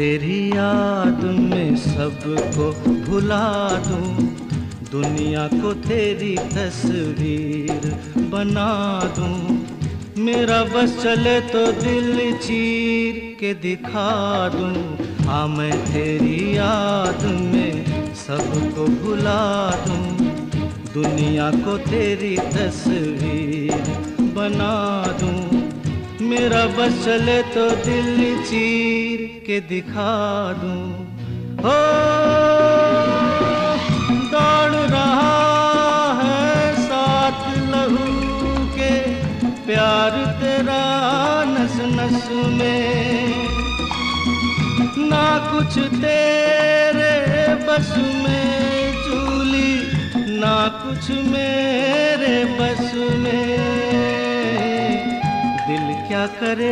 तेरी याद में सबको भुला दूँ। दुनिया को तेरी तस्वीर बना दूँ। मेरा बस चले तो दिल चीर के दिखा दूँ। हाँ मैं तेरी याद में सबको भुला दूँ। दुनिया को तेरी तस्वीर बना दूँ। मेरा बस चले तो दिल चीर के दिखा दूँ। हो दौड़ रहा है साथ लहू के, प्यार तेरा नस नस में। ना कुछ तेरे बस में चूली ना कुछ में क्या करे?